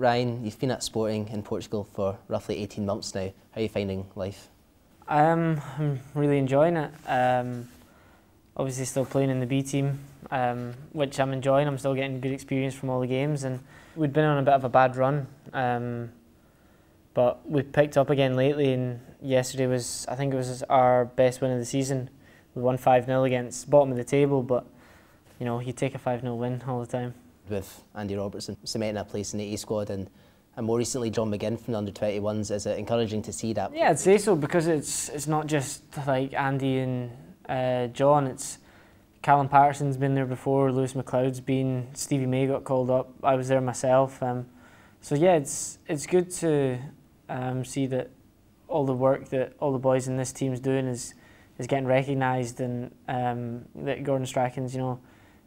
Ryan, you've been at Sporting in Portugal for roughly 18 months now. How are you finding life? Um, I'm really enjoying it. Um, obviously, still playing in the B team, um, which I'm enjoying. I'm still getting good experience from all the games, and we'd been on a bit of a bad run, um, but we picked up again lately. And yesterday was, I think, it was our best win of the season. We won five 0 against bottom of the table, but you know, you take a five 0 win all the time with Andy Robertson cementing a place in the A squad and and more recently John McGinn from the under 21s. Is it encouraging to see that? Yeah, I'd say so because it's it's not just like Andy and uh, John. It's Callum Paterson's been there before. Lewis McLeod's been. Stevie May got called up. I was there myself. Um, so yeah, it's it's good to um, see that all the work that all the boys in this team's doing is is getting recognised and um, that Gordon Strachan's you know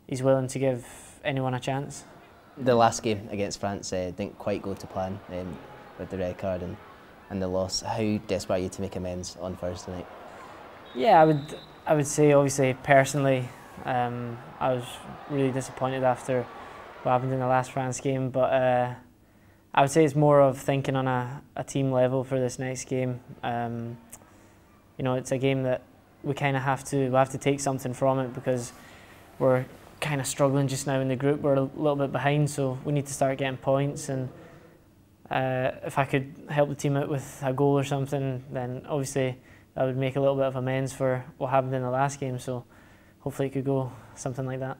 he's willing to give anyone a chance. The last game against France uh, didn't quite go to plan um, with the red card and, and the loss. How desperate are you to make amends on Thursday night? Yeah, I would I would say obviously personally um, I was really disappointed after what happened in the last France game, but uh, I would say it's more of thinking on a, a team level for this next game. Um, you know, it's a game that we kind of have to we have to take something from it because we're kind of struggling just now in the group. We're a little bit behind, so we need to start getting points. And uh, if I could help the team out with a goal or something, then obviously that would make a little bit of amends for what happened in the last game. So hopefully it could go something like that.